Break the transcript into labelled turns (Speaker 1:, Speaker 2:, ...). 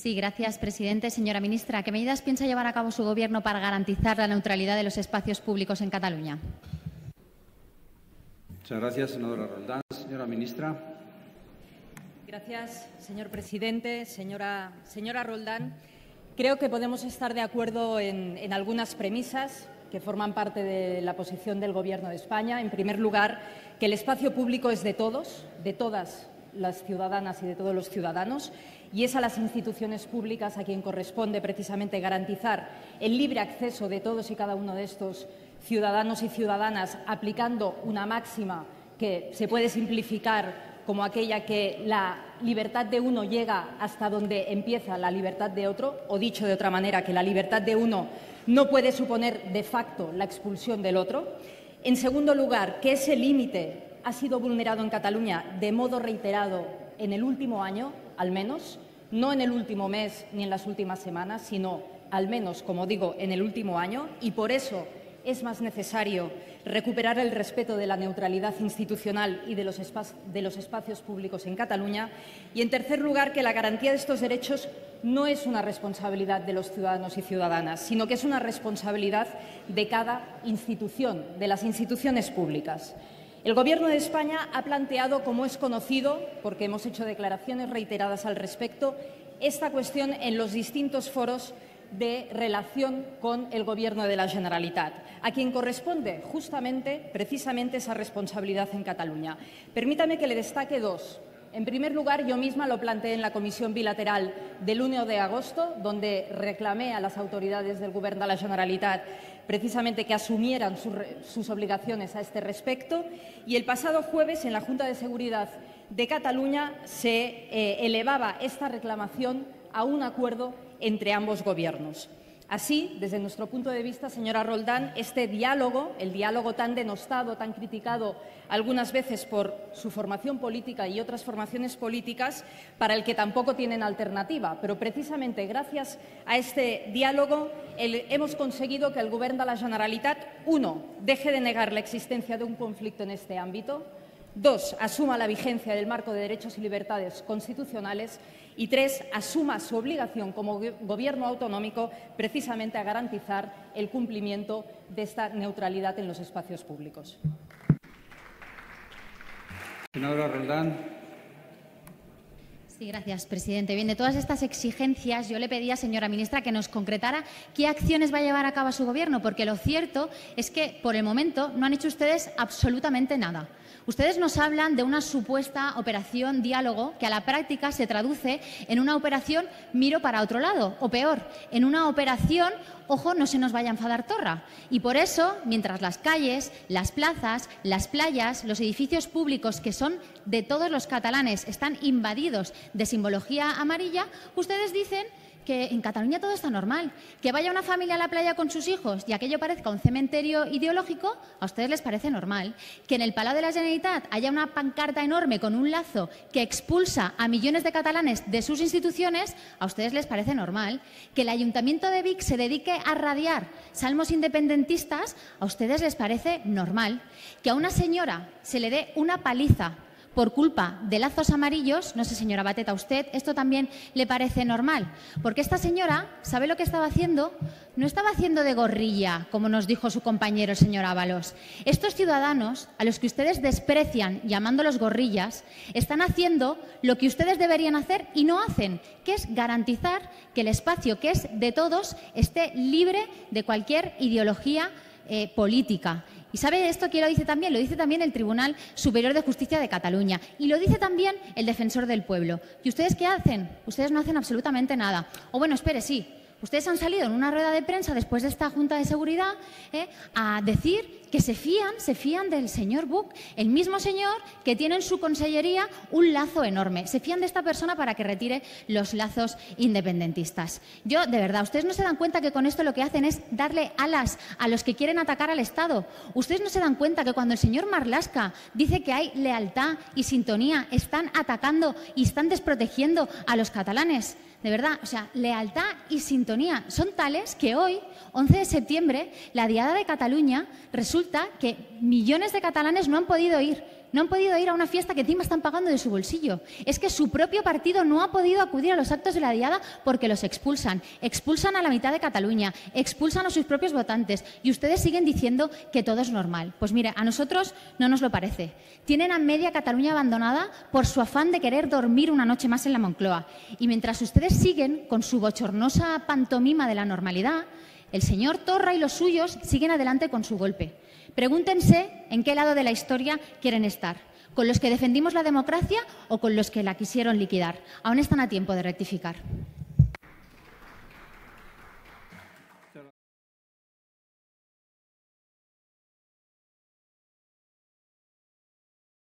Speaker 1: Sí, gracias, presidente. Señora ministra, ¿qué medidas piensa llevar a cabo su Gobierno para garantizar la neutralidad de los espacios públicos en Cataluña?
Speaker 2: Muchas gracias, senadora Roldán. Señora ministra.
Speaker 3: Gracias, señor presidente. Señora, señora Roldán, creo que podemos estar de acuerdo en, en algunas premisas que forman parte de la posición del Gobierno de España. En primer lugar, que el espacio público es de todos, de todas las ciudadanas y de todos los ciudadanos, y es a las instituciones públicas a quien corresponde precisamente garantizar el libre acceso de todos y cada uno de estos ciudadanos y ciudadanas aplicando una máxima que se puede simplificar como aquella que la libertad de uno llega hasta donde empieza la libertad de otro, o dicho de otra manera, que la libertad de uno no puede suponer de facto la expulsión del otro. En segundo lugar, que ese límite ha sido vulnerado en Cataluña de modo reiterado en el último año, al menos, no en el último mes ni en las últimas semanas, sino al menos, como digo, en el último año, y por eso es más necesario recuperar el respeto de la neutralidad institucional y de los, espacios públicos en Cataluña. Y, en tercer lugar, que la garantía de estos derechos no es una responsabilidad de los ciudadanos y ciudadanas, sino que es una responsabilidad de cada institución, de las instituciones públicas. El Gobierno de España ha planteado, como es conocido, porque hemos hecho declaraciones reiteradas al respecto, esta cuestión en los distintos foros de relación con el Gobierno de la Generalitat, a quien corresponde justamente, precisamente, esa responsabilidad en Cataluña. Permítame que le destaque dos. En primer lugar, yo misma lo planteé en la comisión bilateral del 1 de agosto, donde reclamé a las autoridades del Gobierno de la Generalitat precisamente que asumieran sus obligaciones a este respecto. Y el pasado jueves, en la Junta de Seguridad de Cataluña, se eh, elevaba esta reclamación a un acuerdo entre ambos gobiernos. Así, desde nuestro punto de vista, señora Roldán, este diálogo, el diálogo tan denostado, tan criticado algunas veces por su formación política y otras formaciones políticas, para el que tampoco tienen alternativa. Pero precisamente gracias a este diálogo hemos conseguido que el Gobierno de la Generalitat, uno, deje de negar la existencia de un conflicto en este ámbito, dos, asuma la vigencia del marco de derechos y libertades constitucionales y tres, asuma su obligación como Gobierno autonómico precisamente a garantizar el cumplimiento de esta neutralidad en los espacios públicos.
Speaker 1: Sí, gracias, presidente. Bien, de todas estas exigencias, yo le pedía, señora ministra, que nos concretara qué acciones va a llevar a cabo su Gobierno, porque lo cierto es que, por el momento, no han hecho ustedes absolutamente nada. Ustedes nos hablan de una supuesta operación diálogo que a la práctica se traduce en una operación miro para otro lado, o peor, en una operación ojo, no se nos vaya a enfadar Torra. Y por eso, mientras las calles, las plazas, las playas, los edificios públicos que son de todos los catalanes están invadidos de simbología amarilla, ustedes dicen que en Cataluña todo está normal. Que vaya una familia a la playa con sus hijos y aquello parezca un cementerio ideológico, a ustedes les parece normal. Que en el Palau de la Generalitat haya una pancarta enorme con un lazo que expulsa a millones de catalanes de sus instituciones, a ustedes les parece normal. Que el Ayuntamiento de Vic se dedique a radiar salmos independentistas, a ustedes les parece normal. Que a una señora se le dé una paliza por culpa de lazos amarillos, no sé, señora Bateta, ¿a usted esto también le parece normal? Porque esta señora, ¿sabe lo que estaba haciendo? No estaba haciendo de gorrilla, como nos dijo su compañero, el señor Ábalos. Estos ciudadanos, a los que ustedes desprecian llamándolos gorrillas, están haciendo lo que ustedes deberían hacer y no hacen, que es garantizar que el espacio que es de todos esté libre de cualquier ideología eh, política. Y sabe esto quién lo dice también, lo dice también el Tribunal Superior de Justicia de Cataluña y lo dice también el Defensor del Pueblo. ¿Y ustedes qué hacen? Ustedes no hacen absolutamente nada. O bueno, espere, sí, Ustedes han salido en una rueda de prensa después de esta Junta de Seguridad eh, a decir que se fían, se fían del señor Buch, el mismo señor que tiene en su consellería un lazo enorme. Se fían de esta persona para que retire los lazos independentistas. Yo, de verdad, ustedes no se dan cuenta que con esto lo que hacen es darle alas a los que quieren atacar al Estado. Ustedes no se dan cuenta que cuando el señor Marlasca dice que hay lealtad y sintonía, están atacando y están desprotegiendo a los catalanes de verdad, o sea, lealtad y sintonía. Son tales que hoy, 11 de septiembre, la Diada de Cataluña, resulta que millones de catalanes no han podido ir no han podido ir a una fiesta que encima están pagando de su bolsillo. Es que su propio partido no ha podido acudir a los actos de la diada porque los expulsan. Expulsan a la mitad de Cataluña, expulsan a sus propios votantes y ustedes siguen diciendo que todo es normal. Pues mire, a nosotros no nos lo parece. Tienen a media Cataluña abandonada por su afán de querer dormir una noche más en la Moncloa. Y mientras ustedes siguen con su bochornosa pantomima de la normalidad, el señor Torra y los suyos siguen adelante con su golpe. Pregúntense en qué lado de la historia quieren estar, con los que defendimos la democracia o con los que la quisieron liquidar. Aún están a tiempo de rectificar.